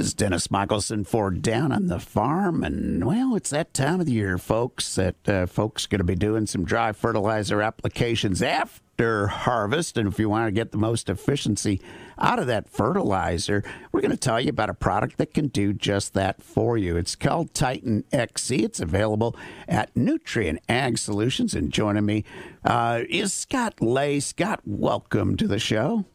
This is Denis Michaelson for Down on the Farm, and well, it's that time of the year, folks. That uh, folks going to be doing some dry fertilizer applications after harvest, and if you want to get the most efficiency out of that fertilizer, we're going to tell you about a product that can do just that for you. It's called Titan XC. It's available at Nutrien Ag Solutions, and joining me uh, is Scott Lay. Scott, welcome to the show.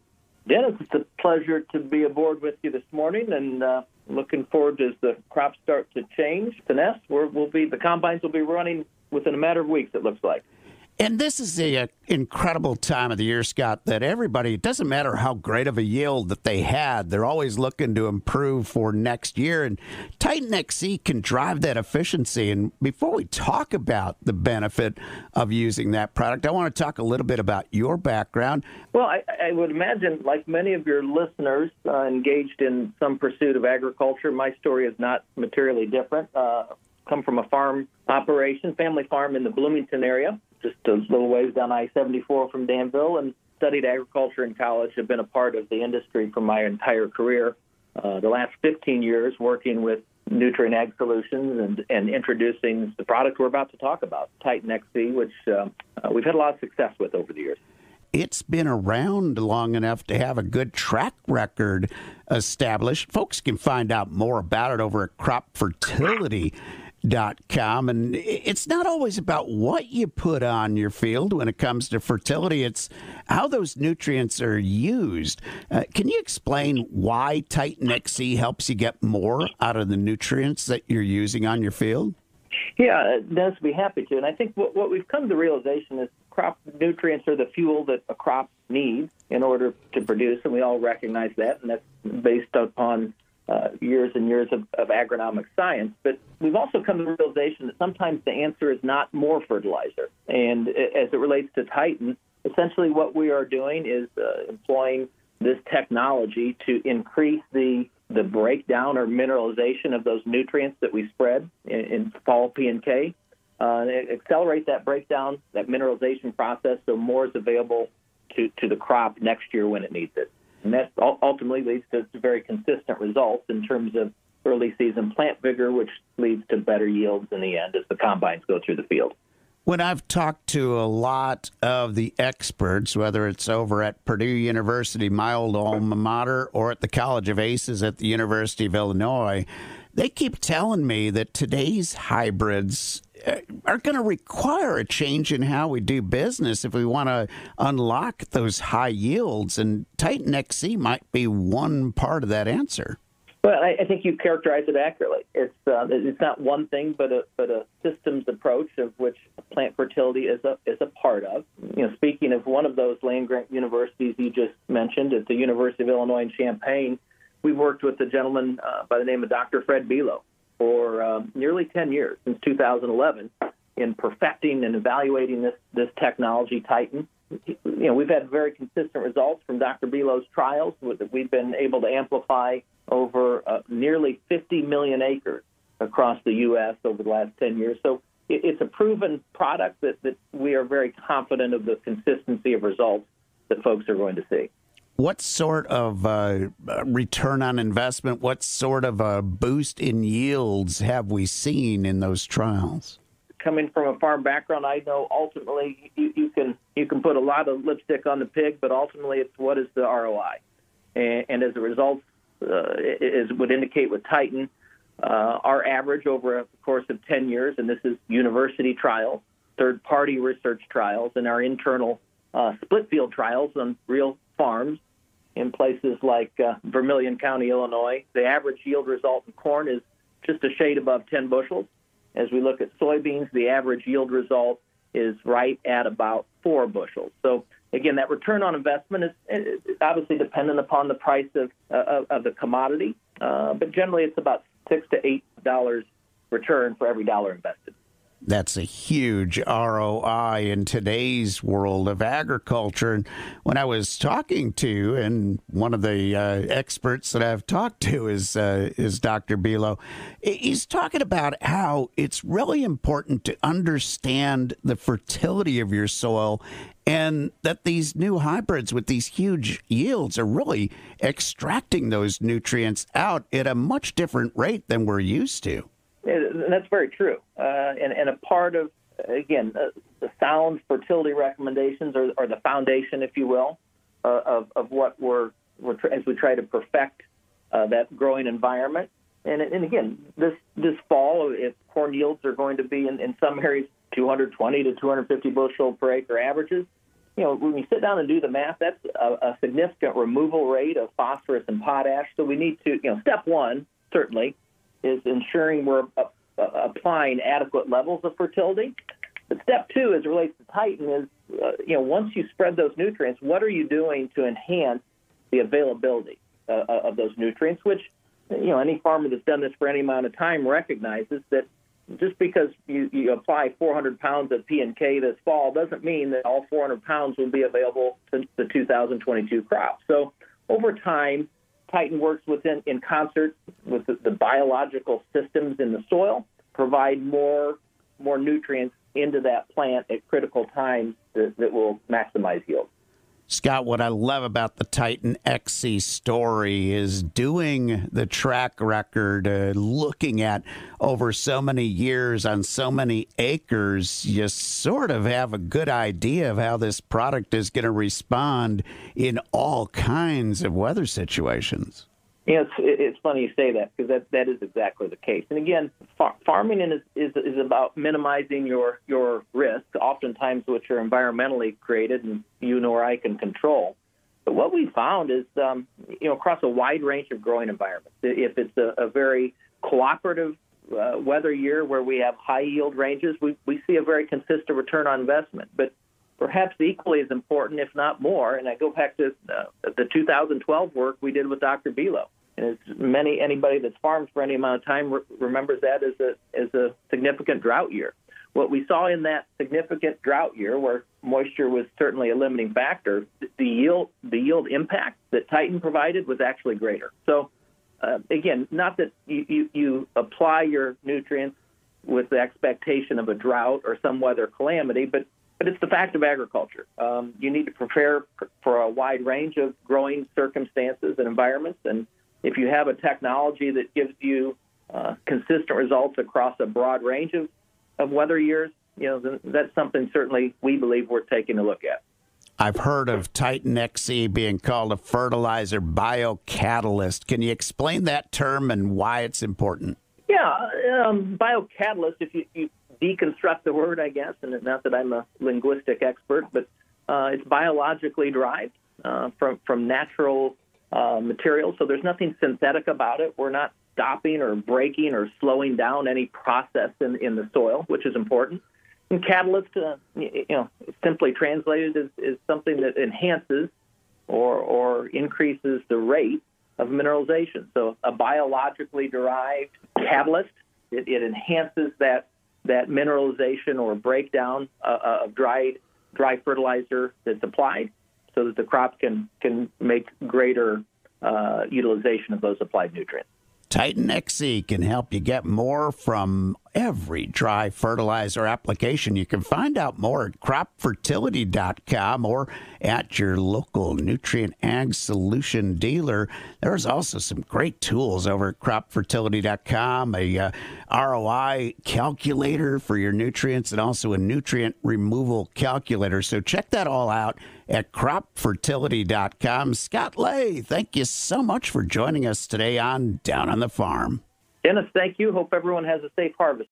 Denis, it's a pleasure to be aboard with you this morning, and uh, looking forward as the crops start to change. Finesse, we'll be the combines will be running within a matter of weeks. It looks like. And this is the uh, incredible time of the year, Scott, that everybody, it doesn't matter how great of a yield that they had, they're always looking to improve for next year. And Titan XC can drive that efficiency. And before we talk about the benefit of using that product, I want to talk a little bit about your background. Well, I, I would imagine, like many of your listeners uh, engaged in some pursuit of agriculture, my story is not materially different. Uh, come from a farm operation, family farm in the Bloomington area just a little ways down I-74 from Danville, and studied agriculture in college. Have been a part of the industry for my entire career. Uh, the last 15 years working with Nutrien Ag Solutions and, and introducing the product we're about to talk about, Titan XC, which uh, uh, we've had a lot of success with over the years. It's been around long enough to have a good track record established. Folks can find out more about it over at Crop Fertility com. And it's not always about what you put on your field when it comes to fertility. It's how those nutrients are used. Uh, can you explain why titan xc helps you get more out of the nutrients that you're using on your field? Yeah Denis be happy to. And i think what, what we've come to realization is crop nutrients are the fuel that a crop needs in order to produce and we all recognize that and that's based upon uh, years and years of, of, agronomic science. But we've also come to the realization that sometimes the answer is not more fertilizer. And as it relates to Titan, essentially what we are doing is uh, employing this technology to increase the the breakdown or mineralization of those nutrients that we spread in, in fall P and K, uh, accelerate that breakdown, that mineralization process, so more is available to, to the crop next year when it needs it. And that ultimately leads to very consistent results in terms of early season plant vigor, which leads to better yields in the end as the combines go through the field. When I've talked to a lot of the experts, whether it's over at Purdue University, my old alma mater, or at the College of Aces at the University of Illinois, they keep telling me that today's hybrids are going to require a change in how we do business if we want to unlock those high yields. And Titan XC might be one part of that answer. Well, I, I think you characterize it accurately. It's uh, it's not one thing, but a but a systems approach of which plant fertility is a is a part of. You know, speaking of one of those land grant universities you just mentioned, at the University of Illinois in Champaign, we've worked with a gentleman uh, by the name of Dr. Fred Below, for um, nearly 10 years, since 2011, in perfecting and evaluating this, this technology, Titan. You know, we've had very consistent results from Dr. Below's trials that we've been able to amplify over uh, nearly 50 million acres across the U.S. over the last 10 years. So it's a proven product that, that we are very confident of the consistency of results that folks are going to see. What sort of uh, return on investment, what sort of a boost in yields have we seen in those trials? Coming from a farm background, I know ultimately you, you can you can put a lot of lipstick on the pig, but ultimately it's what is the ROI, and, and as a result, uh, as would indicate with Titan, uh, our average over a course of 10 years, and this is university trials, third party research trials, and our internal uh, split field trials on real farms in places like uh, Vermilion County, Illinois. The average yield result in corn is just a shade above 10 bushels. As we look at soybeans, the average yield result is right at about four bushels. So again, that return on investment is, obviously dependent upon the price of, uh, of the commodity, uh, but generally it's about six to eight dollars return for every dollar invested. That's a huge ROI in today's world of agriculture. And when I was talking to, and one of the uh, experts that I've talked to is uh, is Dr. Below, he's talking about how it's really important to understand the fertility of your soil and that these new hybrids with these huge yields are really extracting those nutrients out at a much different rate than we're used to. That's very true. Uh, and, and, a part of, again, uh, the sound fertility recommendations are, or, the foundation, if you will, uh, of, of what we're, we're as we try to perfect uh, that growing environment. And, and again, this this fall, if corn yields are going to be in, in some areas 220 to 250 bushel per acre averages, you know, when you sit down and do the math, that's a, a significant removal rate of phosphorus and potash. So we need to, you know, step one certainly is ensuring we're uh, uh, applying adequate levels of fertility. But step two, as it relates to Titan, is uh, you know once you spread those nutrients, what are you doing to enhance the availability uh, uh of those nutrients? Which you know any farmer that's done this for any amount of time recognizes that just because you, you apply 400 pounds of P and K this fall doesn't mean that all 400 pounds will be available to the 2022 crop. So over time, Titan works within in concert with the, the biological systems in the soil, provide more more nutrients into that plant at critical times that, that will maximize yield. Scott, what I love about the Titan XC story is doing the track record, uh, looking at over so many years on so many acres, you sort of have a good idea of how this product is going to respond in all kinds of weather situations. Yeah, it's, it's funny you say that because that, that is exactly the case. And again, far, farming is, is, is about minimizing your, your risk, oftentimes which are environmentally created and you nor I can control. But what we found is, um, you know, across a wide range of growing environments, if it's a, a very cooperative uh, weather year where we have high yield ranges, we, we see a very consistent return on investment. But perhaps equally as important, if not more, and I go back to uh, the 2012 work we did with Dr. Below. And as many anybody that's farmed for any amount of time re- remembers that as a as a significant drought year. What we saw in that significant drought year, where moisture was certainly a limiting factor, the yield the yield impact that Titan provided was actually greater. So, uh, again, not that you, you, you apply your nutrients with the expectation of a drought or some weather calamity, but but it's the fact of agriculture. Um, you need to prepare for a wide range of growing circumstances and environments, and if you have a technology that gives you uh, consistent results across a broad range of, of weather years, you know, that's something certainly we believe we're taking a look at. I've heard of Titan XC being called a fertilizer biocatalyst. Can you explain that term and why it's important? Yeah, um, biocatalyst, if you, you, deconstruct the word, I guess, and not that I'm a linguistic expert, but uh, it's biologically derived uh, from, from natural uh, material. So there's nothing synthetic about it. We're not stopping or breaking or slowing down any process in, in the soil, which is important. And catalyst, uh, you know, simply translated is, is something that enhances or, or increases the rate of mineralization. So a biologically derived catalyst, it, it enhances that that mineralization or breakdown uh, uh of dried dry fertilizer that's applied, so that the crop can can make greater uh, utilization of those applied nutrients. Titan XC can help you get more from every dry fertilizer application. You can find out more at cropfertility.com or at your local Nutrien ag solution dealer. There's also some great tools over at cropfertility.com, a uh, ROI calculator for your nutrients and also a nutrient removal calculator. So check that all out at cropfertility.com. Scott Lay, thank you so much for joining us today on Down on the Farm. Denis, thank you. Hope everyone has a safe harvest.